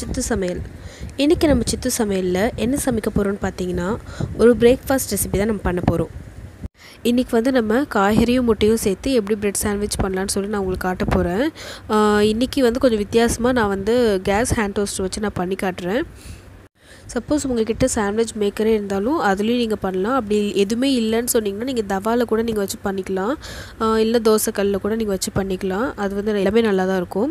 சித்து சமையல். இன்றைக்கி நம்ம சித்து சமையலில் என்ன சமைக்க போகிறோம்னு பார்த்தீங்கன்னா ஒரு பிரேக்ஃபாஸ்ட் ரெசிபி தான் நம்ம பண்ண போகிறோம் இன்றைக்கி வந்து நம்ம காய்கறியும் முட்டையும் சேர்த்து எப்படி பிரெட் சாண்ட்விச் பண்ணலான்னு சொல்லி நான் உங்களுக்கு காட்ட போகிறேன் இன்றைக்கி வந்து கொஞ்சம் வித்தியாசமாக நான் வந்து கேஸ் ஹேண்ட் டோஸ்ட் வச்சு நான் பண்ணி காட்டுறேன். சப்போஸ் உங்கள்கிட்ட சாண்ட்விச் மேக்கரே இருந்தாலும் அதுலேயும் நீங்கள் பண்ணலாம். அப்படி எதுவுமே இல்லைன்னு சொன்னிங்கன்னா நீங்கள் தவாவில் கூட நீங்கள் வச்சு பண்ணிக்கலாம். இல்லை தோசைக்கல்லில் கூட நீங்கள் வச்சு பண்ணிக்கலாம். அது வந்து எல்லாமே நல்லா தான் இருக்கும்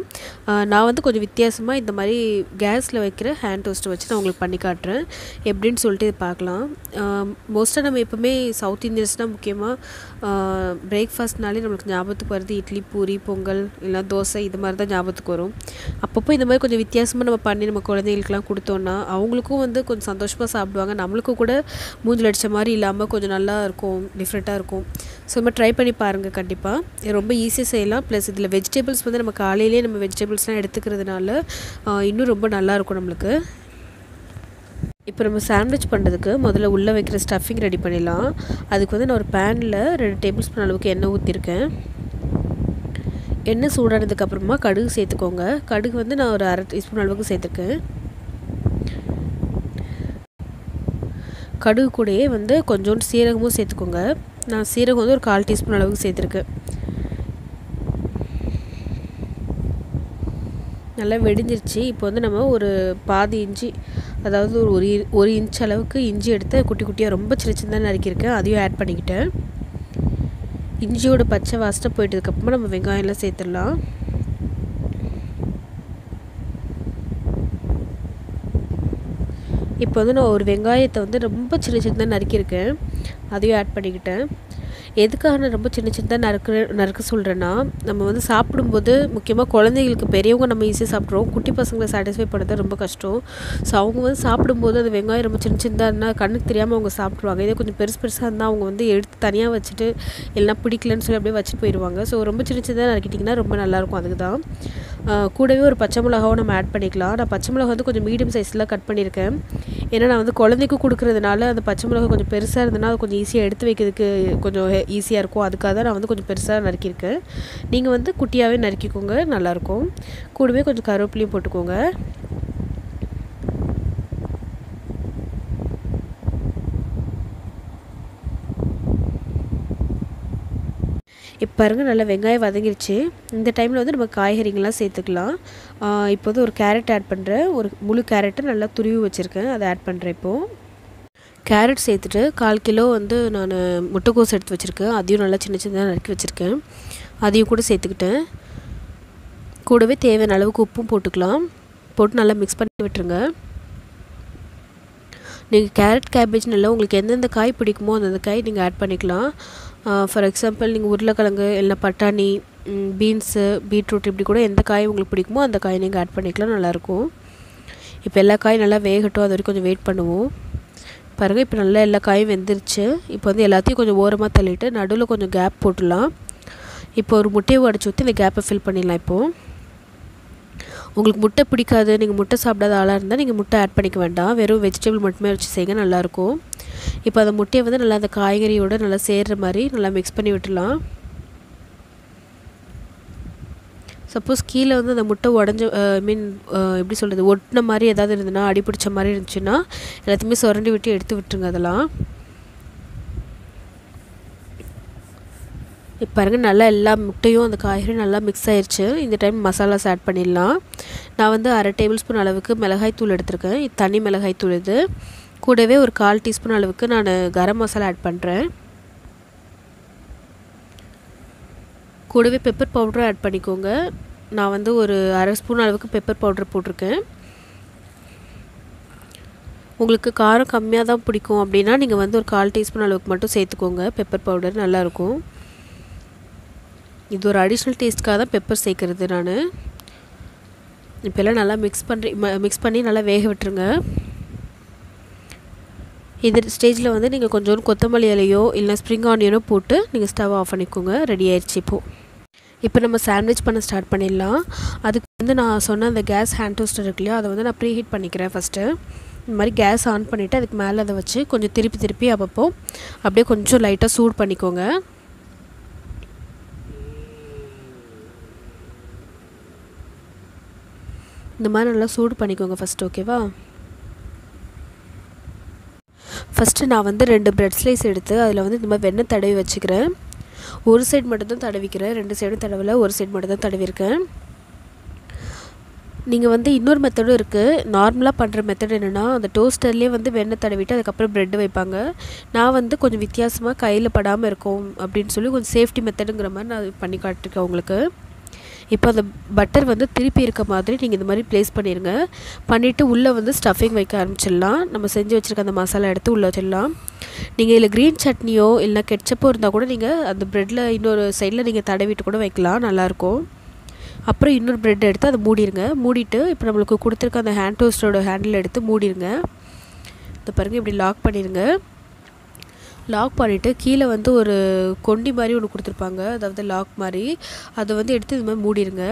நான் வந்து கொஞ்சம் வித்தியாசமாக இந்த மாதிரி கேஸில் வைக்கிற ஹேண்ட் டோஸ்ட்டை வச்சு நான் உங்களுக்கு பண்ணி காட்டுறேன். எப்படின்னு சொல்லிட்டு இது பார்க்கலாம். மோஸ்ட்டாக நம்ம எப்போவுமே சவுத் இந்தியன்ஸ்னால் முக்கியமாக பிரேக்ஃபாஸ்ட்னாலே நம்மளுக்கு ஞாபகத்துக்கு வருது இட்லி பூரி பொங்கல் இல்லை தோசை இது மாதிரி தான் ஞாபகத்துக்கு வரும். அப்பப்போ இந்த மாதிரி கொஞ்சம் வித்தியாசமாக நம்ம பண்ணி நம்ம குழந்தைகளுக்குலாம் கொடுத்தோன்னா அவங்களுக்கு அவங்களுக்கும் வந்து கொஞ்சம் சந்தோஷமாக சாப்பிடுவாங்க. நம்மளுக்கும் கூட மூஞ்சில் அடித்த மாதிரி இல்லாமல் கொஞ்சம் நல்லா இருக்கும் டிஃப்ரெண்ட்டாக இருக்கும். ஸோ நம்ம ட்ரை பண்ணி பாருங்கள் கண்டிப்பாக ரொம்ப ஈஸியாக செய்யலாம். ப்ளஸ் இதில் வெஜிடபிள்ஸ் வந்து நம்ம காலையிலேயே நம்ம வெஜிடபிள்ஸ்லாம் எடுத்துக்கிறதுனால இன்னும் ரொம்ப நல்லாயிருக்கும் நம்மளுக்கு. இப்போ நம்ம சாண்ட்விச் பண்ணுறதுக்கு முதல்ல உள்ளே வைக்கிற ஸ்டஃபிங் ரெடி பண்ணிடலாம். அதுக்கு வந்து நான் ஒரு பேனில் ரெண்டு டேபிள் ஸ்பூன் அளவுக்கு எண்ணெய் ஊற்றிருக்கேன் எண்ணெய் சூடானதுக்கப்புறமா கடுகு சேர்த்துக்கோங்க. கடுகு வந்து நான் ஒரு அரை டீஸ்பூன் அளவுக்கு சேர்த்துருக்கேன். கடுகு கூடயே வந்து கொஞ்சோண்டு சீரகமும் சேர்த்துக்கோங்க. நான் சீரகம் வந்து ஒரு கால் டீஸ்பூன் அளவுக்கு சேர்த்துருக்கேன். நல்லா வெடிஞ்சிருச்சு. இப்போ வந்து நம்ம ஒரு பாதி இஞ்சி அதாவது ஒரு ஒரு ஒரு இன்ச் அளவுக்கு இஞ்சி எடுத்து குட்டி குட்டியாக ரொம்ப சின்ன சின்னதாக நறுக்கியிருக்கேன். அதையும் ஆட் பண்ணிக்கிட்டேன். இஞ்சியோட பச்சை வாசனை போயிட்டதுக்கப்புறமா நம்ம வெங்காயம்லாம் சேர்த்துடலாம். இப்போ வந்து நான் ஒரு வெங்காயத்தை வந்து ரொம்ப சின்ன சின்னதாக நறுக்கியிருக்கேன். அதையும் ஆட் பண்ணிக்கிட்டேன். எதுக்காக நான் ரொம்ப சின்ன சின்னதாக நறுக்க நறுக்க சொல்கிறேன்னா நம்ம வந்து சாப்பிடும்போது முக்கியமாக குழந்தைங்களுக்கு பெரியவங்க நம்ம ஈஸியாக சாப்பிட்றோம். குட்டி பசங்களை சாட்டிஸ்ஃபை பண்ணுறது ரொம்ப கஷ்டம். ஸோ அவங்க வந்து சாப்பிடும்போது அந்த வெங்காயம் ரொம்ப சின்ன சின்னதாக இருந்தால் கண்ணுக்கு தெரியாமல் அவங்க சாப்பிடுவாங்க இதே கொஞ்சம் பெருசு பெருசாக இருந்தால் அவங்க வந்து எடுத்து தனியாக வச்சுட்டு எல்லாம் பிடிக்கலன்னு சொல்லி அப்படியே வச்சுட்டு போயிடுவாங்க. ஸோ ரொம்ப சின்ன சின்னதாக நறுக்கிட்டிங்கன்னா ரொம்ப நல்லாயிருக்கும் அதுக்கு தான் கூடவே ஒரு பச்சை மிளகாவும் நம்ம ஆட் பண்ணிக்கலாம். நான் பச்சை மிளகா வந்து கொஞ்சம் மீடியம் சைஸில் கட் பண்ணியிருக்கேன். ஏன்னா நான் வந்து குழந்தைக்கு கொடுக்குறதுனால அந்த பச்சை மிளகா கொஞ்சம் பெருசாக இருந்ததுன்னா அது கொஞ்சம் ஈஸியாக எடுத்து வைக்கிறதுக்கு கொஞ்சம் ஈஸியாக இருக்கும். அதுக்காக தான் நான் வந்து கொஞ்சம் பெருசாக நறுக்கியிருக்கேன். நீங்கள் வந்து குட்டியாகவே நறுக்கிக்கோங்க. நல்லாயிருக்கும் கூடவே கொஞ்சம் கருவேப்பிலையும் போட்டுக்கோங்க. பாருங்கள் நல்லா வெங்காயம் வதங்கிருச்சு. இந்த டைமில் வந்து நம்ம காய்கறிங்கள்லாம் சேர்த்துக்கலாம். இப்போ வந்து ஒரு கேரட் ஆட் பண்ணுறேன் ஒரு முழு கேரட்டை நல்லா துருவி வச்சுருக்கேன். அதை ஆட் பண்ணுறேன் இப்போது கேரட் சேர்த்துட்டு கால் கிலோ வந்து நான் முட்டைக்கோஸ் எடுத்து வச்சுருக்கேன். அதையும் நல்லா சின்ன சின்னதாக நறுக்கி வச்சுருக்கேன். அதையும் கூட சேர்த்துக்கிட்டேன். கூடவே தேவையான அளவுக்கு உப்பும் போட்டுக்கலாம். போட்டு நல்லா மிக்ஸ் பண்ணி விட்டுருங்க. நீங்கள் கேரட் கேபேஜ் நல்லா உங்களுக்கு எந்தெந்த காய் பிடிக்குமோ அந்தந்த காய் நீங்கள் ஆட் பண்ணிக்கலாம். ஃபார் எக்ஸாம்பிள் நீங்கள் உருளைக்கிழங்கு இல்லை பட்டாணி பீன்ஸு பீட்ரூட் இப்படி கூட எந்த காய் உங்களுக்கு பிடிக்குமோ அந்த காய் நீங்கள் ஆட் பண்ணிக்கலாம் நல்லாயிருக்கும். இப்போ எல்லா காயும் நல்லா வேகட்டும் அது வரைக்கும் கொஞ்சம் வெயிட் பண்ணுவோம். பாருங்கள் இப்போ நல்லா எல்லா காயும் வெந்துருச்சு. இப்போ வந்து எல்லாத்தையும் கொஞ்சம் ஓரமாக தள்ளிட்டு நடுவில் கொஞ்சம் கேப் போட்டுடலாம். இப்போ ஒரு முட்டையை உடச்சி ஊற்றி இந்த கேப்பை ஃபில் பண்ணிடலாம் இப்போது உங்களுக்கு முட்டை பிடிக்காது நீங்கள் முட்டை சாப்பிடாத ஆளாக இருந்தால் நீங்கள் முட்டை ஆட் பண்ணிக்க வேண்டாம். வெறும் வெஜிடபிள் மட்டுமே வச்சு செய்யுங்க நல்லாயிருக்கும். இப்போ அந்த முட்டையை வந்து நல்லா அந்த காய்கறியோடு நல்லா சேர்கிற மாதிரி நல்லா மிக்ஸ் பண்ணி விட்டுலாம் சப்போஸ் கீழே வந்து அந்த முட்டை உடஞ்ச ஐ மீன் எப்படி சொல்கிறது ஒட்டின மாதிரி ஏதாவது இருந்ததுன்னா அடிபிடிச்ச மாதிரி இருந்துச்சுன்னா எல்லாத்தையுமே சுரண்டி விட்டு எடுத்து விட்டுருங்க அதெல்லாம். இப்போ பாருங்கள் நல்லா எல்லா முட்டையும் அந்த காய்கறியும் நல்லா மிக்ஸ் ஆயிடுச்சு இந்த டைம் மசாலாஸ் ஆட் பண்ணிடலாம். நான் வந்து அரை டேபிள் ஸ்பூன் அளவுக்கு மிளகாய் தூள் எடுத்திருக்கேன் தனி மிளகாய் தூள் இது. கூடவே ஒரு கால் டீஸ்பூன் அளவுக்கு நான் கரம் மசாலா ஆட் பண்ணுறேன் கூடவே பெப்பர் பவுடரும் ஆட் பண்ணிக்கோங்க. நான் வந்து ஒரு அரை ஸ்பூன் அளவுக்கு பெப்பர் பவுடர் போட்டிருக்கேன். உங்களுக்கு காரம் கம்மியாக தான் பிடிக்கும் அப்படின்னா நீங்கள் வந்து ஒரு கால் டீஸ்பூன் அளவுக்கு மட்டும் சேர்த்துக்கோங்க. பெப்பர் பவுடர் நல்லாயிருக்கும் இது ஒரு அடிஷ்னல் டேஸ்ட்க்காக தான் பெப்பர் சேர்க்குறது நான். இப்போல்லாம் நல்லா மிக்ஸ் பண்ணுறி மிக்ஸ் பண்ணி நல்லா வேக விட்டுருங்க. இது ஸ்டேஜில் வந்து நீங்கள் கொஞ்சோண்டு கொத்தமல்லி இலையோ இல்லை ஸ்ப்ரிங் ஆனியனோ போட்டு நீங்கள் ஸ்டவ் ஆஃப் பண்ணிக்கோங்க. ரெடி ஆயிடுச்சு இப்போது இப்போ நம்ம சாண்ட்விச் பண்ண ஸ்டார்ட் பண்ணிடலாம். அதுக்கு வந்து நான் சொன்ன அந்த கேஸ் ஹேண்ட் டோஸ்டர் இருக்கு இல்லையா அதை வந்து நான் ப்ரீ ஹீட் பண்ணிக்கிறேன் ஃபஸ்ட்டு இந்த மாதிரி கேஸ் ஆன் பண்ணிவிட்டு அதுக்கு மேலே அதை வச்சு கொஞ்சம் திருப்பி திருப்பி அப்பப்போ அப்படியே கொஞ்சம் லைட்டாக சூடு பண்ணிக்கோங்க. இந்த மாதிரி நல்லா சூடு பண்ணிக்கோங்க ஃபஸ்ட்டு ஓகேவா ஃபஸ்ட்டு நான் வந்து ரெண்டு ப்ரெட் ஸ்லைஸ் எடுத்து அதில் வந்து இந்த மாதிரி வெண்ணெய் தடவி வச்சுக்கிறேன். ஒரு சைடு மட்டும் தான் தடவிக்கிறேன். ரெண்டு சைடும் தடவலை ஒரு சைடு மட்டும்தான் தடவிருக்கேன் நீங்கள் வந்து இன்னொரு மெத்தடும் இருக்குது நார்மலாக பண்ணுற மெத்தட் என்னென்னா அந்த டோஸ்டர்லேயே வந்து வெண்ணெய் தடவிட்டு அதுக்கப்புறம் ப்ரெட் வைப்பாங்க. நான் வந்து கொஞ்சம் வித்தியாசமாக கையில் படாமல் இருக்கும் அப்படின்னு சொல்லி கொஞ்சம் சேஃப்டி மெத்தடுங்கிற மாதிரி நான் பண்ணி காட்டிருக்கேன் உங்களுக்கு. இப்போ அந்த பட்டர் வந்து திருப்பி இருக்க மாதிரி நீங்கள் இந்த மாதிரி ப்ளேஸ் பண்ணிடுங்க பண்ணிவிட்டு உள்ளே வந்து ஸ்டஃபிங் வைக்க ஆரம்பிச்சிடலாம். நம்ம செஞ்சு வச்சுருக்க அந்த மசாலா எடுத்து உள்ளே வச்சிடலாம். நீங்கள் இதில் க்ரீன் சட்னியோ இல்லை கெட்சப்போ இருந்தால் கூட நீங்கள் அந்த ப்ரெட்டில் இன்னொரு சைடில் நீங்கள் தடவிட்டு கூட வைக்கலாம். நல்லாயிருக்கும் அப்புறம் இன்னொரு ப்ரெட் எடுத்து அதை மூடிடுங்க மூடிட்டு இப்போ நம்மளுக்கு கொடுத்துருக்க அந்த ஹேண்ட் டோஸ்டரோட ஹேண்டில் எடுத்து மூடிடுங்க இந்த பாருங்கள் இப்படி லாக் பண்ணிடுங்க லாக் பண்ணிவிட்டு கீழே வந்து ஒரு கொண்டி மாதிரி ஒன்று கொடுத்துருப்பாங்க. அதாவது லாக் மாதிரி. அதை வந்து எடுத்து இது மாதிரி மூடிடுங்க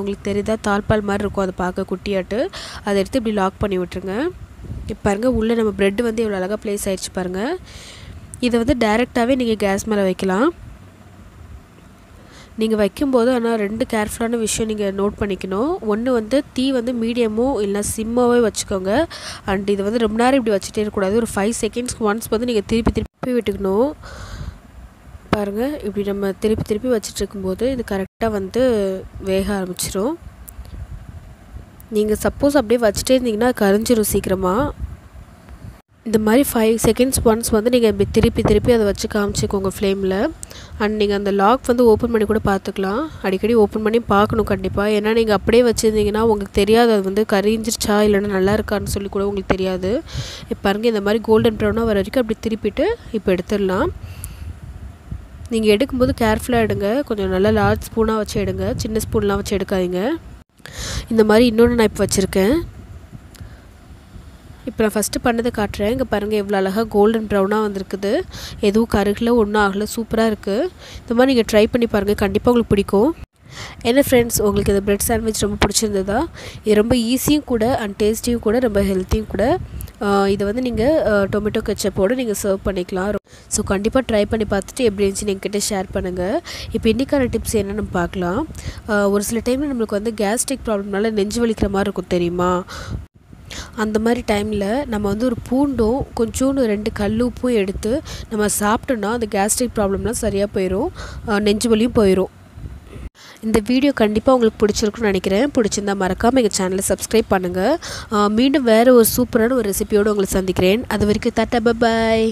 உங்களுக்கு தெரியுதா தாழ்பால் மாதிரி இருக்கும் அதை பார்க்க குட்டியாட்டு. அதை எடுத்து இப்படி லாக் பண்ணி விட்டுருங்க. இப்போ பாருங்கள் உள்ளே நம்ம ப்ரெட்டு வந்து இவ்வளோ அழகாக ப்ளேஸ் ஆகிடுச்சு பாருங்கள் இதை வந்து டைரெக்டாகவே நீங்கள் கேஸ் மேலே வைக்கலாம். நீங்கள் வைக்கும்போது ஆனால் ரெண்டு கேர்ஃபுல்லான விஷயம் நீங்கள் நோட் பண்ணிக்கணும். ஒன்று வந்து தீ வந்து மீடியமோ இல்லை சிம்மாவே வச்சுக்கோங்க. அண்ட் இது வந்து ரொம்ப நேரம் இப்படி வச்சுட்டே இருக்கக்கூடாது. ஒரு ஃபைவ் செகண்ட்ஸ்க்கு ஒன்ஸ் வந்து நீங்கள் திருப்பி திருப்பி விட்டுக்கணும். பாருங்கள் இப்படி நம்ம திருப்பி திருப்பி வச்சுட்டு இருக்கும்போது இது கரெக்டாக வந்து வேக ஆரம்பிச்சிடும் நீங்கள் சப்போஸ் அப்படியே வச்சுட்டே இருந்தீங்கன்னா கரைஞ்சிரும் சீக்கிரமாக இந்த மாதிரி ஃபைவ் செகண்ட்ஸ் ஒன்ஸ் வந்து நீங்கள் இப்படி திருப்பி திருப்பி அதை வச்சு காமிச்சிக்கோங்க ஃப்ளேமில் அண்ட் நீங்கள் அந்த லாக் வந்து ஓப்பன் பண்ணி கூட பார்த்துக்கலாம். அடிக்கடி ஓப்பன் பண்ணி பார்க்கணும் கண்டிப்பாக ஏன்னா நீங்கள் அப்படியே வச்சுருந்தீங்கன்னா உங்களுக்கு தெரியாது அது வந்து கரிஞ்சிருச்சா இல்லைன்னா நல்லா இருக்கான்னு சொல்லி கூட உங்களுக்கு தெரியாது. இப்போ பாருங்கள் இந்த மாதிரி கோல்டன் ப்ரௌனாக வர வரைக்கும் அப்படி திருப்பிட்டு இப்போ எடுத்துடலாம். நீங்கள் எடுக்கும்போது கேர்ஃபுல்லாக எடுங்க. கொஞ்சம் நல்லா லார்ஜ் ஸ்பூனாக வச்சு எடுங்க. சின்ன ஸ்பூன்லாம் வச்சு எடுக்காதீங்க. இந்த மாதிரி இன்னொன்று நான் இப்போ வச்சுருக்கேன். இப்போ நான் ஃபஸ்ட்டு பண்ணதை காட்டுறேன். இங்கே பாருங்கள் எவ்வளோ அழகாக கோல்டன் ப்ரௌனாக வந்திருக்குது. எதுவும் கருகில் ஒன்றும் ஆகலை சூப்பராக இருக்குது இந்த மாதிரி நீங்கள் ட்ரை பண்ணி பாருங்கள் கண்டிப்பாக உங்களுக்கு பிடிக்கும். என்ன ஃப்ரெண்ட்ஸ் உங்களுக்கு இந்த ப்ரெட் சாண்ட்விச் ரொம்ப பிடிச்சிருந்ததா? இது ரொம்ப ஈஸியும் கூட அண்ட் டேஸ்டியும் கூட ரொம்ப ஹெல்த்தியும் கூட. இதை வந்து நீங்கள் டொமேட்டோ கெச்சப்போடு நீங்கள் சர்வ் பண்ணிக்கலாம். ஸோ கண்டிப்பாக ட்ரை பண்ணி பார்த்துட்டு எப்படி இருந்துச்சுன்னு எங்கிட்ட ஷேர் பண்ணுங்கள் இப்போ இன்றைக்கான டிப்ஸ் என்னென்னு பார்க்கலாம். ஒரு சில டைமில் நம்மளுக்கு வந்து கேஸ்ட்ரிக் ப்ராப்ளம்னால நெஞ்சு வலிக்கிற மாதிரி இருக்கும் தெரியுமா? அந்த மாதிரி டைமில் நம்ம வந்து ஒரு பூண்டும் கொஞ்சோண்டு ரெண்டு கல் உப்பும் எடுத்து நம்ம சாப்பிட்டோன்னா அந்த கேஸ்ட்ரிக் ப்ராப்ளம்லாம் சரியாக போயிடும் நெஞ்சு வலியும் போயிடும் இந்த வீடியோ கண்டிப்பாக உங்களுக்கு பிடிச்சிருக்குன்னு நினைக்கிறேன். பிடிச்சிருந்தா மறக்காமல் எங்கள் சேனலை சப்ஸ்கிரைப் பண்ணுங்கள் மீண்டும் வேறு ஒரு சூப்பரான ஒரு ரெசிபியோடு உங்களை சந்திக்கிறேன். அது வரைக்கும் தட்டா பாய்